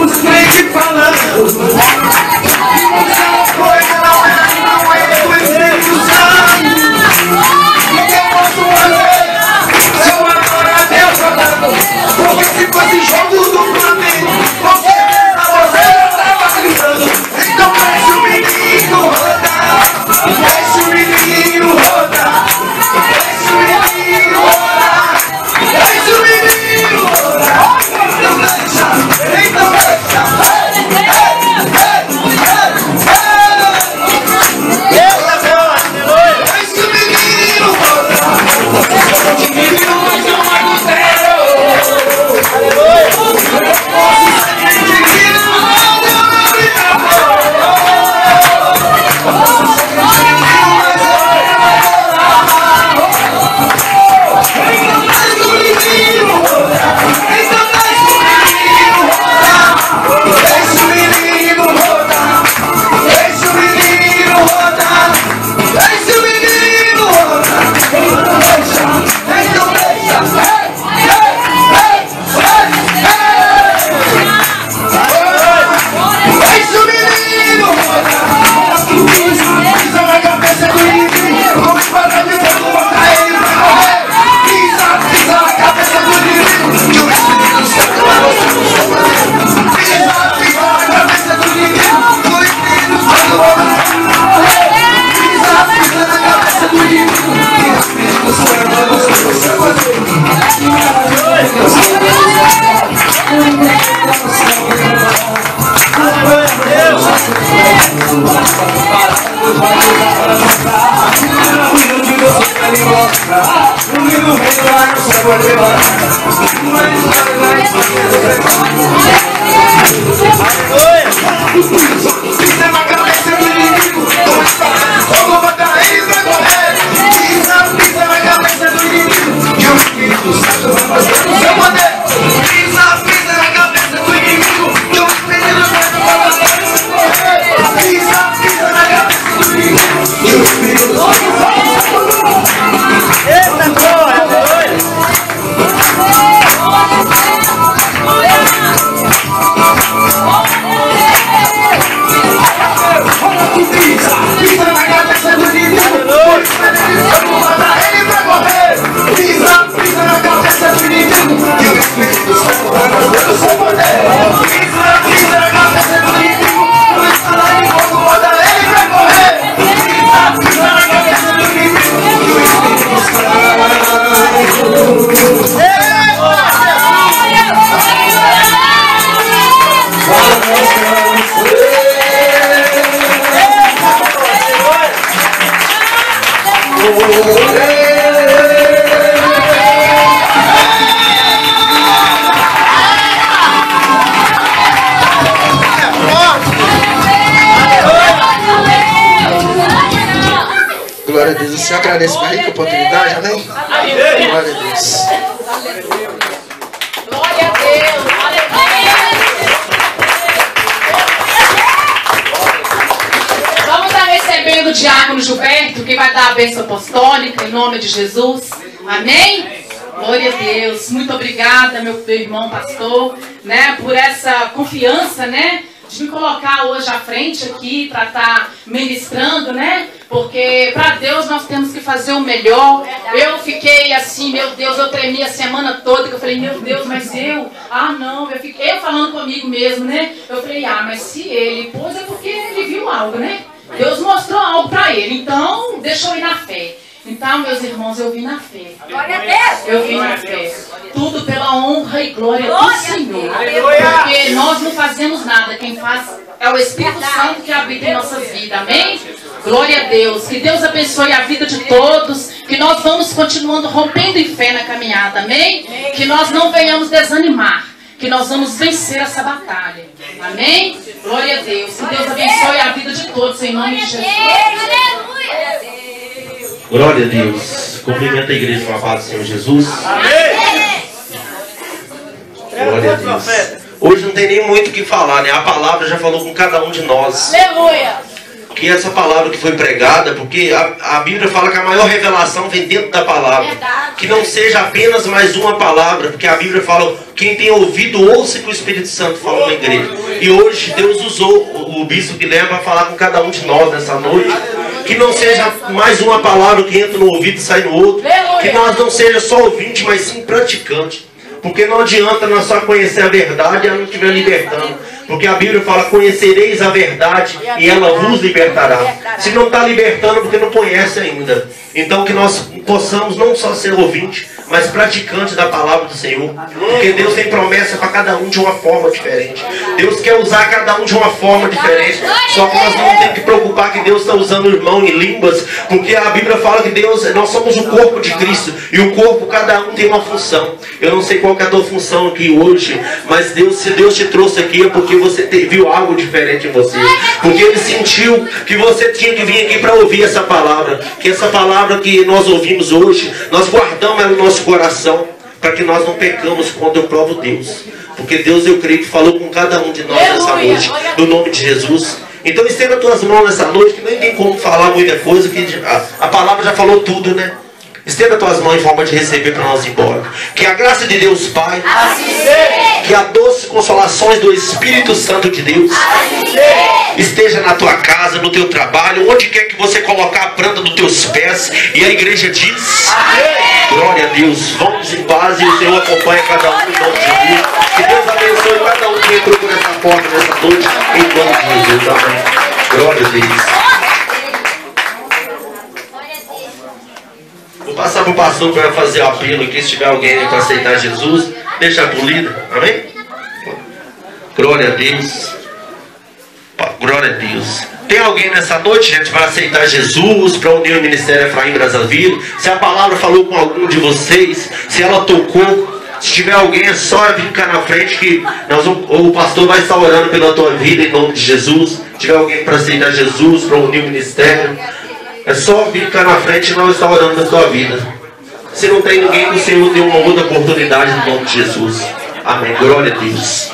Os crentes falando. A te agradeço por rica oportunidade, amém? Glória a Deus. Glória a Deus. Vamos estar recebendo o diácono Gilberto, que vai dar a bênção apostólica, em nome de Jesus. Amém? Glória a Deus. Muito obrigada, meu, meu irmão pastor, né, por essa confiança, né? De me colocar hoje à frente aqui para estar ministrando, né? Porque para Deus nós temos que fazer o melhor. Eu fiquei assim, meu Deus, eu tremi a semana toda, que eu falei, meu Deus, mas eu, ah não, eu fiquei eu falando comigo mesmo, né? Eu falei, ah, mas se ele pôs é porque ele viu algo, né? Deus mostrou algo para ele, então deixa eu ir na fé. Então, meus irmãos, eu vim na fé. Glória a Deus. Eu vim na fé. Tudo pela honra e glória do Glória a Senhor. Porque nós não fazemos nada. Quem faz é o Espírito Santo que habita em nossas vidas. Amém? Glória a Deus. Que Deus abençoe a vida de todos. Que nós vamos continuando rompendo em fé na caminhada. Amém? Que nós não venhamos desanimar. Que nós vamos vencer essa batalha. Amém? Glória a Deus. Que Deus abençoe a vida de todos em nome de Jesus. Aleluia. Glória a Deus. Cumprimenta a igreja com a paz do Senhor Jesus. Glória a Deus. Hoje não tem nem muito o que falar, né? A palavra já falou com cada um de nós. Aleluia. Que essa palavra que foi pregada, porque a, a Bíblia fala que a maior revelação vem dentro da palavra. Que não seja apenas mais uma palavra, porque a Bíblia fala, quem tem ouvido, ouça que o Espírito Santo fala na igreja. E hoje Deus usou o, o bispo Guilherme para falar com cada um de nós nessa noite. Que não seja mais uma palavra que entra no ouvido e sai no outro. Que nós não seja só ouvinte, mas sim praticante. Porque não adianta nós só conhecer a verdade e ela não estiver libertando. Porque a Bíblia fala: conhecereis a verdade e ela vos libertará. Se não está libertando, porque não conhece ainda. Então que nós possamos não só ser ouvinte, mas praticante da palavra do Senhor. Porque Deus tem promessa para cada um de uma forma diferente. Deus quer usar cada um de uma forma diferente. Só que nós não temos que preocupar que Deus está usando irmão em línguas, porque a Bíblia fala que Deus, nós somos o corpo de Cristo e o corpo cada um tem uma função. Eu não sei qual é a tua função aqui hoje, mas Deus, se Deus te trouxe aqui é porque você viu algo diferente em você, porque Ele sentiu que você tinha que vir aqui para ouvir essa palavra, que essa palavra que nós ouvimos hoje, nós guardamos ela no nosso coração para que nós não pecamos contra o próprio Deus. Porque Deus, eu creio que falou com cada um de nós nessa noite, no nome de Jesus. Então estenda as tuas mãos nessa noite, que nem tem como falar muita coisa, que a, a palavra já falou tudo, né? Estenda as tuas mãos em forma de receber para nós ir embora. Que a graça de Deus Pai, que a doce consolações do Espírito Santo de Deus esteja na tua casa, no teu trabalho, onde quer que você colocar a planta dos teus pés. E a igreja diz: Glória a Deus. Vamos em paz e o Senhor acompanha cada um em nome de Jesus. Que Deus abençoe cada um que entrou por essa porta nessa noite, em nome de Jesus. Amém. Glória a Deus. Para o pastor para fazer o apelo aqui. Se tiver alguém aí para aceitar Jesus, deixa por líder. Amém? Glória a Deus. Glória a Deus. Tem alguém nessa noite, gente, para aceitar Jesus, para unir o Ministério Efraim Brasil? Se a palavra falou com algum de vocês, se ela tocou, se tiver alguém, é só vir cá na frente que nós, o pastor vai estar orando pela tua vida em nome de Jesus. Se tiver alguém para aceitar Jesus, para unir o ministério, é só ficar na frente e não estar orando na sua vida. Se não tem ninguém o Senhor, tem uma outra oportunidade no nome de Jesus. Amém. Glória a Deus.